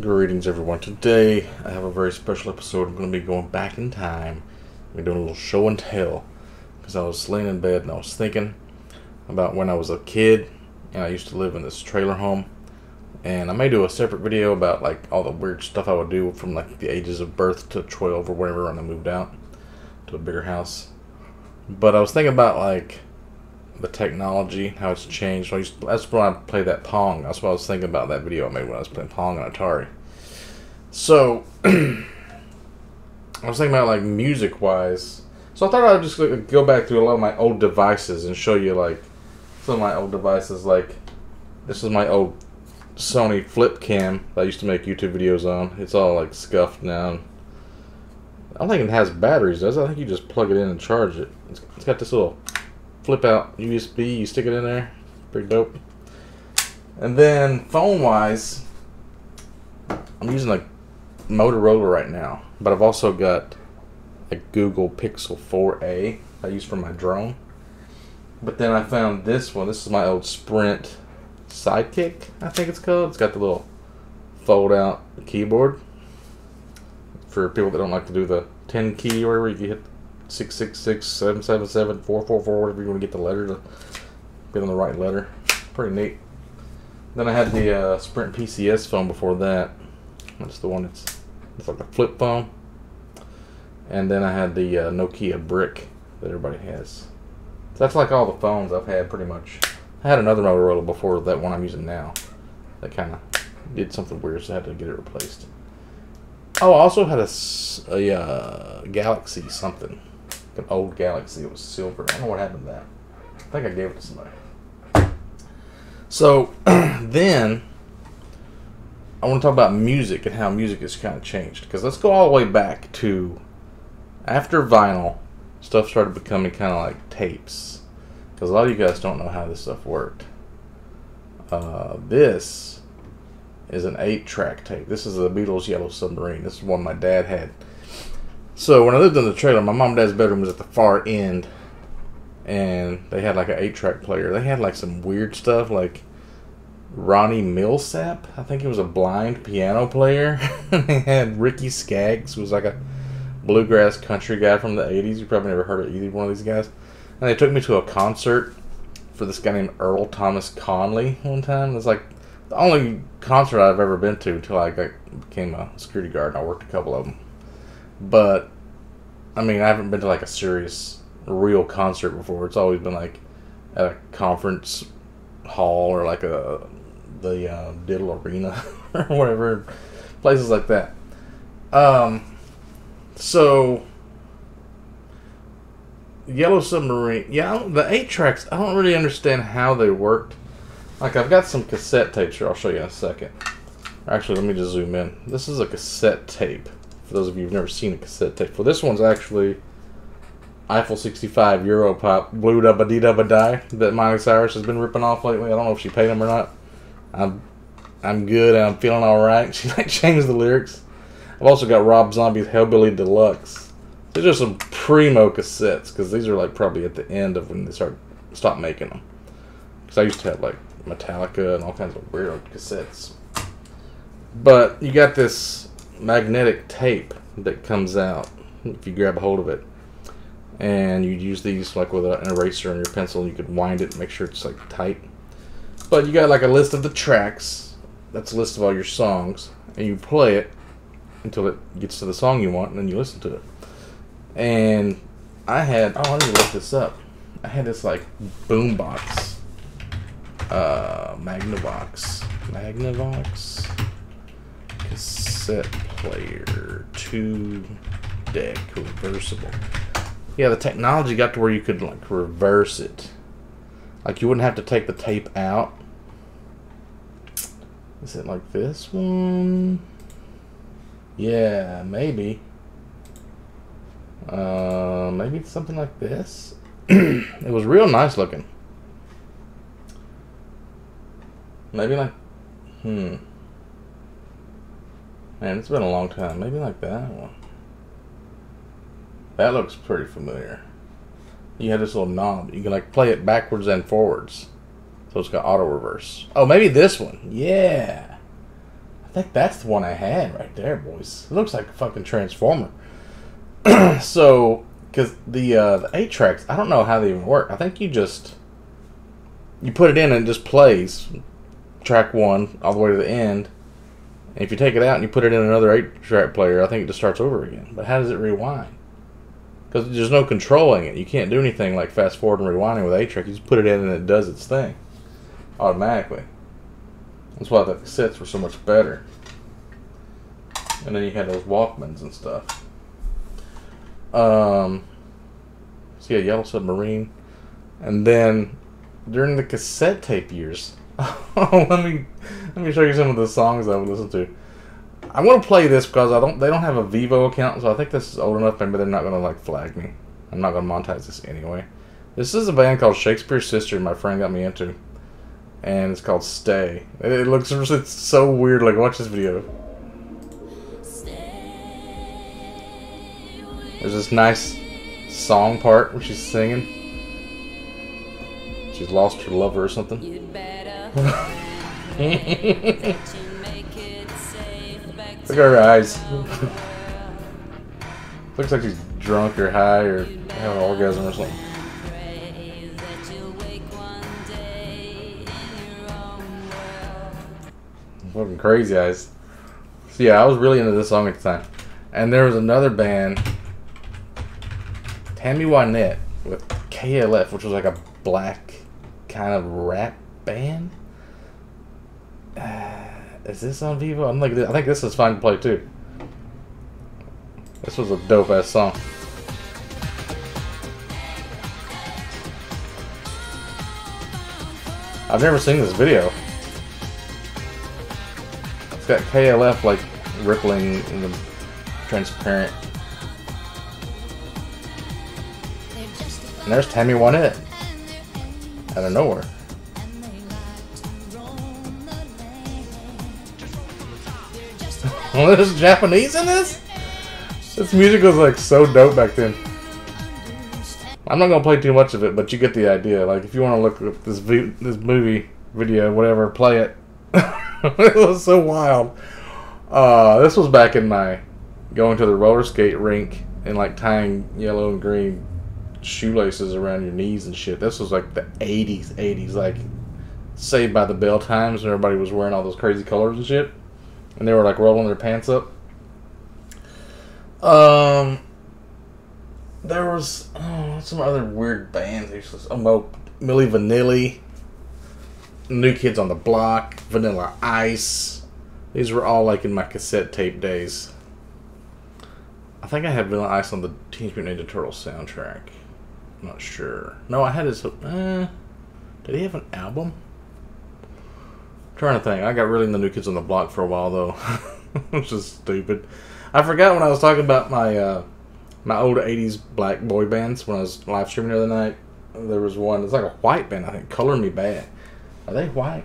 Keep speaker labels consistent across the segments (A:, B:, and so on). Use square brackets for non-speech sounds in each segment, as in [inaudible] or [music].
A: Greetings, everyone. Today I have a very special episode. I'm going to be going back in time. We're doing a little show and tell because I was laying in bed and I was thinking about when I was a kid and I used to live in this trailer home. And I may do a separate video about like all the weird stuff I would do from like the ages of birth to 12 or whatever when I moved out to a bigger house. But I was thinking about like the technology, how it's changed. Used that's when I played that Pong. That's what I was thinking about that video I made when I was playing Pong on Atari. So, [clears throat] I was thinking about like music wise. So I thought I'd just like, go back through a lot of my old devices and show you like some of my old devices. Like, this is my old Sony flip cam that I used to make YouTube videos on. It's all like scuffed now. I don't think it has batteries, does it? I think you just plug it in and charge it. it's, it's got this little flip out USB, you stick it in there. Pretty dope. And then phone wise, I'm using a Motorola right now, but I've also got a Google Pixel 4a I use for my drone. But then I found this one. This is my old Sprint Sidekick, I think it's called. It's got the little fold out keyboard for people that don't like to do the 10 key or whatever. You hit six six six seven seven seven four four four whatever you want to get the letter to get on the right letter. Pretty neat. Then I had the uh, Sprint PCS phone before that. That's the one that's it's like a flip phone. And then I had the uh, Nokia brick that everybody has. So that's like all the phones I've had pretty much. I had another Motorola before that one I'm using now. That kind of did something weird, so I had to get it replaced. Oh, I also had a, a uh, Galaxy something an old Galaxy. It was silver. I don't know what happened to that. I think I gave it to somebody. So [clears throat] then I want to talk about music and how music has kind of changed. Because let's go all the way back to after vinyl, stuff started becoming kind of like tapes. Because a lot of you guys don't know how this stuff worked. Uh, this is an eight track tape. This is the Beatles Yellow Submarine. This is one my dad had so when I lived in the trailer, my mom and dad's bedroom was at the far end, and they had like an eight-track player. They had like some weird stuff, like Ronnie Milsap. I think he was a blind piano player. [laughs] they had Ricky Skaggs, who was like a bluegrass country guy from the '80s. You probably never heard of either one of these guys. And they took me to a concert for this guy named Earl Thomas Conley one time. It was like the only concert I've ever been to until I got, became a security guard and I worked a couple of them. But I mean, I haven't been to like a serious, real concert before. It's always been like at a conference hall or like a the uh, Diddle Arena [laughs] or whatever, places like that. Um, so Yellow Submarine, yeah, the eight tracks. I don't really understand how they worked. Like I've got some cassette tapes here. I'll show you in a second. Actually, let me just zoom in. This is a cassette tape for those of you who've never seen a cassette tape. Well, this one's actually Eiffel 65 Europop Blue Dubba Dee Dubba Die that Miley Cyrus has been ripping off lately. I don't know if she paid him or not. I'm I'm good and I'm feeling alright. [laughs] She like changed the lyrics. I've also got Rob Zombie's Hellbilly Deluxe. These are some primo cassettes because these are like probably at the end of when they start stop making them. Because I used to have like Metallica and all kinds of weird cassettes. But you got this magnetic tape that comes out if you grab a hold of it. And you use these like with an eraser and your pencil. You could wind it, make sure it's like tight. But you got like a list of the tracks. That's a list of all your songs, and you play it until it gets to the song you want, and then you listen to it. And I had oh I need to look this up. I had this like boombox, uh, Magnavox, Magnavox cassette player, two deck, reversible. Yeah, the technology got to where you could like reverse it. Like you wouldn't have to take the tape out. Is it like this one? Yeah, maybe. Uh, maybe it's something like this. [clears throat] it was real nice looking. Maybe like, hmm. Man, it's been a long time. Maybe like that one. That looks pretty familiar. You have this little knob. You can like play it backwards and forwards. So it's got auto reverse. Oh, maybe this one. Yeah. I think that's the one I had right there, boys. It looks like a fucking transformer. [clears throat] so, because the uh, the eight tracks, I don't know how they even work. I think you just you put it in and it just plays track one all the way to the end. And if you take it out and you put it in another eight track player, I think it just starts over again. But how does it rewind? Because there's no controlling it. You can't do anything like fast forward and rewinding with eight track. You just put it in and it does its thing automatically. That's why the cassettes were so much better. And then you had those Walkmans and stuff. Um, so yeah, Yellow Submarine. And then during the cassette tape years, [laughs] let me let me show you some of the songs I would listen to. I'm gonna play this because I don't they don't have a Vevo account, so I think this is old enough. Maybe they're not gonna like flag me. I'm not gonna monetize this anyway. This is a band called Shakespears Sister. My friend got me into, and it's called Stay. It, it looks it's so weird. Like watch this video. There's this nice song part where she's singing. She's lost her lover or something. Look at her eyes. [laughs] Looks like she's drunk or high or having an orgasm or something. Fucking crazy eyes. So yeah, I was really into this song at the time. And there was another band, Tammy Wynette, with KLF, which was like a black kind of rap band. Is this on Vevo? I'm like, I think this is fine to play too. This was a dope ass song. I've never seen this video. It's got KLF like rippling in the transparent. And there's Tammy Wynette. Out of nowhere. [laughs] there's Japanese in this? This music was like so dope back then. I'm not gonna play too much of it, but you get the idea. Like, if you want to look at this this movie video, whatever, play it. [laughs] it was so wild. Uh, this was back in my going to the roller skate rink and like tying yellow and green shoelaces around your knees and shit. This was like the 80s, 80s, like Saved by the Bell times, and everybody was wearing all those crazy colors and shit and they were like rolling their pants up. Um, there was oh, some other weird bands. Oh, Mo, Milli Vanilli, New Kids on the Block, Vanilla Ice. These were all like in my cassette tape days. I think I had Vanilla Ice on the Teenage Mutant Ninja Turtles soundtrack. I'm not sure. No, I had his. Uh, did he have an album? Trying to think. I got really into New Kids on the Block for a while though, [laughs] which is stupid. I forgot when I was talking about my uh, my old '80s black boy bands when I was live streaming the other night. There was one. It's like a white band. I think Color Me Badd. Are they white?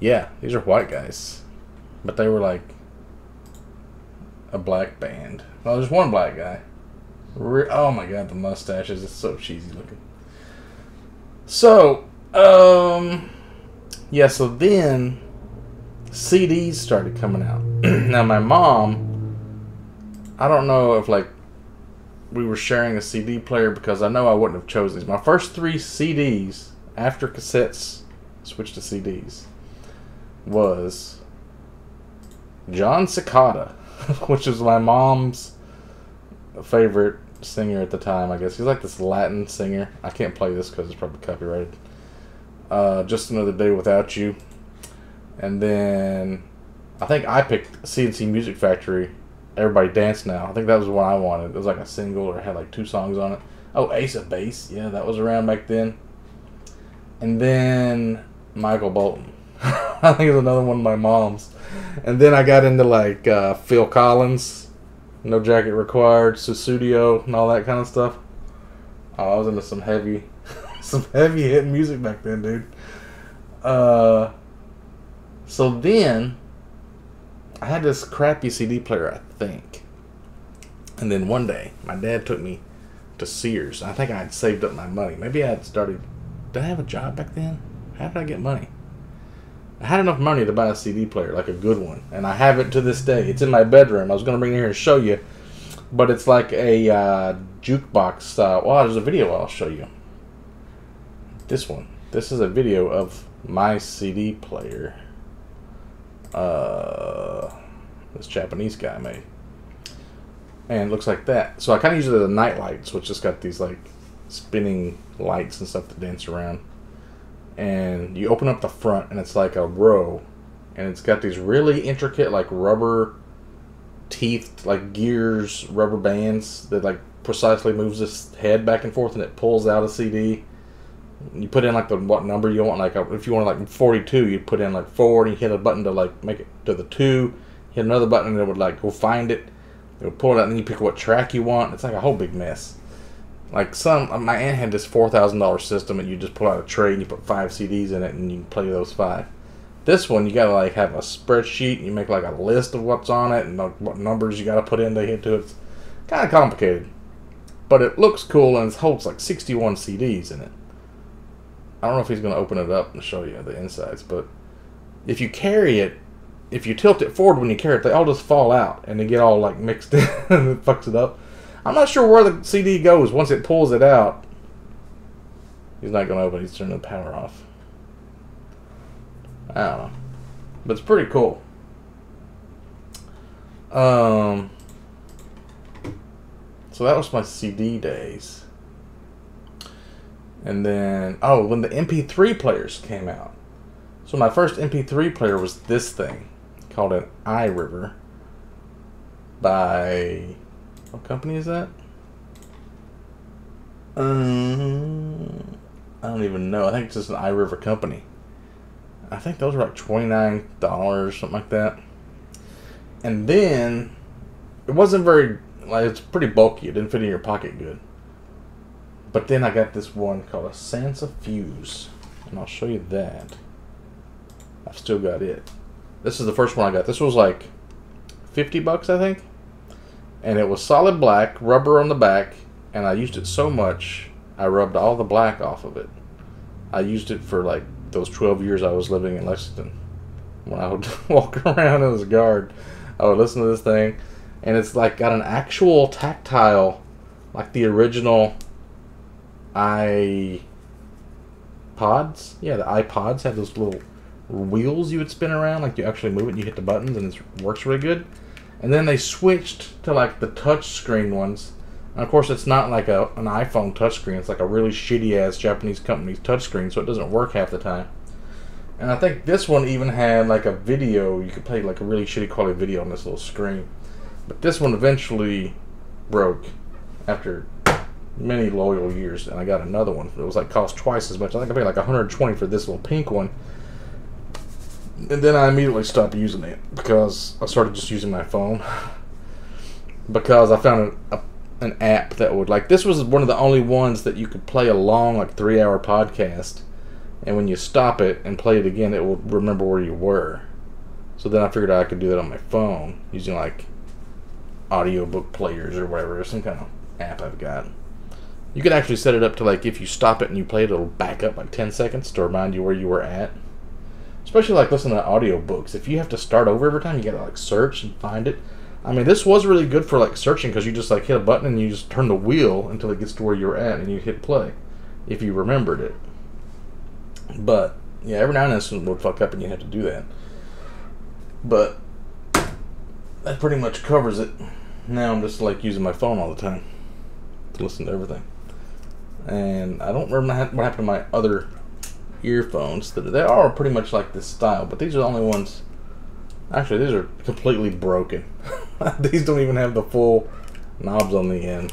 A: Yeah, these are white guys, but they were like a black band. Well, there's one black guy. Re- oh my god, the mustaches! It's so cheesy looking. So, um, yeah, so then CDs started coming out. [clears throat] now, my mom, I don't know if like we were sharing a CD player because I know I wouldn't have chosen these. My first three CDs after cassettes switched to CDs was Jon Secada, [laughs] which is my mom's favorite singer at the time, I guess. He's like this Latin singer. I can't play this because it's probably copyrighted. Uh, Just Another Day Without You. And then I think I picked C+C Music Factory. Everybody Dance Now. I think that was what I wanted. It was like a single or had like two songs on it. Oh, Ace of Base. Yeah, that was around back then. And then Michael Bolton. [laughs] I think it's another one of my mom's. And then I got into like uh, Phil Collins no jacket required, Sussudio, and all that kind of stuff. Oh, I was into some heavy, [laughs] some heavy hitting music back then, dude. Uh, so then, I had this crappy CD player, I think. And then one day, my dad took me to Sears. I think I had saved up my money. Maybe I had started. Did I have a job back then? How did I get money? I had enough money to buy a CD player, like a good one, and I have it to this day. It's in my bedroom. I was gonna bring it here and show you, but it's like a uh, jukebox style. Well, there's a video I'll show you. This one. This is a video of my CD player. Uh, this Japanese guy made, and looks like that. So I kind of use it as a night light, so it's just got these like spinning lights and stuff that dance around and you open up the front and it's like a row and it's got these really intricate like rubber teeth like gears rubber bands that like precisely moves this head back and forth and it pulls out a cd you put in like the what number you want like uh, if you want like 42 you put in like 4 and you hit a button to like make it to the 2 hit another button and it would like go find it. It would pull it out and then you pick what track you want. It's like a whole big mess like some, my aunt had this four thousand dollar system, and you just pull out a tray and you put five CDs in it, and you play those five. This one, you gotta like have a spreadsheet. And you make like a list of what's on it and what numbers you gotta put in to hit to it. It's kind of complicated, but it looks cool and it holds like sixty-one CDs in it. I don't know if he's gonna open it up and show you the insides, but if you carry it, if you tilt it forward when you carry it, they all just fall out and they get all like mixed [laughs] in and it fucks it up. I'm not sure where the CD goes once it pulls it out. He's not going to open. He's turning the power off. I don't know, but it's pretty cool. Um. So that was my CD days. And then, oh, when the MP3 players came out. So my first MP3 player was this thing called an iRiver by what company is that? Um, I don't even know. I think it's just an iRiver company. I think those were like twenty nine dollars, or something like that. And then it wasn't very like it's pretty bulky. It didn't fit in your pocket good. But then I got this one called a Sansa Fuse, and I'll show you that. I've still got it. This is the first one I got. This was like fifty bucks, I think and it was solid black, rubber on the back, and I used it so much I rubbed all the black off of it. I used it for like those 12 years I was living in Lexington. When I would [laughs] walk around as a guard, I would listen to this thing, and it's like got an actual tactile, like the original iPods. Yeah, the iPods have those little wheels you would spin around, like you actually move it and you hit the buttons, and it works really good. And then they switched to like the touchscreen ones. And of course, it's not like a, an iPhone touchscreen. It's like a really shitty ass Japanese company's touchscreen, so it doesn't work half the time. And I think this one even had like a video. You could play like a really shitty quality video on this little screen. But this one eventually broke after many loyal years, and I got another one. It was like cost twice as much. I think I paid like 120 for this little pink one and then I immediately stopped using it because I started just using my phone. [laughs] Because I found a, a, an app that would like this was one of the only ones that you could play a long like three hour podcast. And when you stop it and play it again it will remember where you were. So then I figured out I could do that on my phone using like audiobook players or whatever some kind of app I've got. You can actually set it up to like if you stop it and you play it it'll back up like 10 seconds to remind you where you were at especially like listening to audiobooks. If you have to start over every time, you gotta like search and find it. I mean, this was really good for like searching because you just like hit a button and you just turn the wheel until it gets to where you're at and you hit play if you remembered it. But yeah, every now and then something would fuck up and you have to do that. But that pretty much covers it. Now I'm just like using my phone all the time to listen to everything. And I don't remember what happened to my other earphones. That they are pretty much like this style, but these are the only ones. Actually, these are completely broken. [laughs] these don't even have the full knobs on the end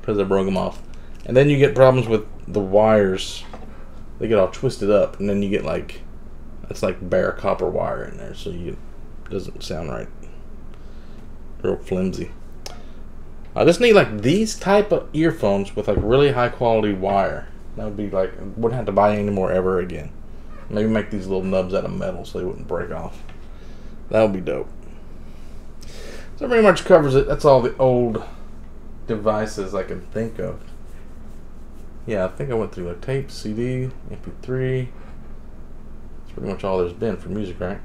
A: because I broke them off. And then you get problems with the wires. They get all twisted up, and then you get like it's like bare copper wire in there, so you doesn't sound right. Real flimsy. I just need like these type of earphones with like really high quality wire that would be like, wouldn't have to buy any more ever again. Maybe make these little nubs out of metal so they wouldn't break off. That would be dope. So pretty much covers it. That's all the old devices I can think of. Yeah, I think I went through a tape, CD, MP3. That's pretty much all there's been for music, right?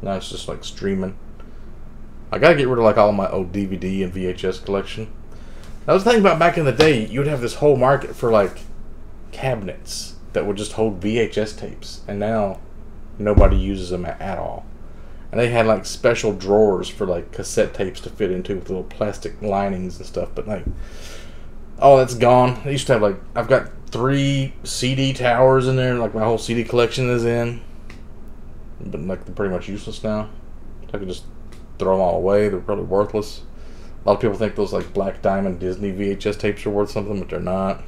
A: Now it's just like streaming. I gotta get rid of like all my old DVD and VHS collection. I was thinking about back in the day, you would have this whole market for like cabinets that would just hold VHS tapes, and now nobody uses them at, all. And they had like special drawers for like cassette tapes to fit into with little plastic linings and stuff, but like, oh, that's gone. I used to have like, I've got three CD towers in there, like my whole CD collection is in, but like they're pretty much useless now. I could just throw them all away. They're probably worthless. A lot of people think those like Black Diamond Disney VHS tapes are worth something, but they're not.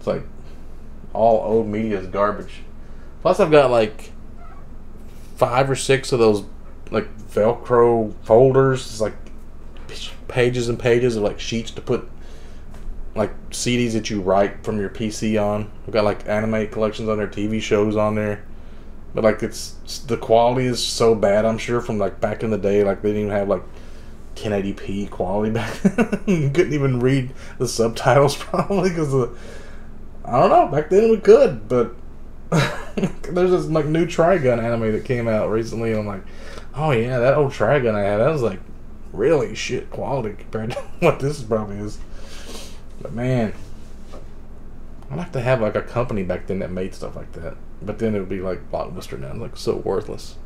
A: It's like all old media is garbage. Plus, I've got like five or six of those like Velcro folders. It's like pages and pages of like sheets to put like CDs that you write from your PC on. I've got like anime collections on there, TV shows on there. But like it's the quality is so bad. I'm sure from like back in the day, like they didn't even have like 1080p quality back. [laughs] you couldn't even read the subtitles [laughs] probably because the I don't know. Back then we could, but [laughs] there's this like new Trigun anime that came out recently, and I'm like, oh yeah, that old Trigun I had, that was like really shit quality compared [laughs] to what this probably is. But man, I'd like to have like a company back then that made stuff like that. But then it would be like Blockbuster now, like so worthless.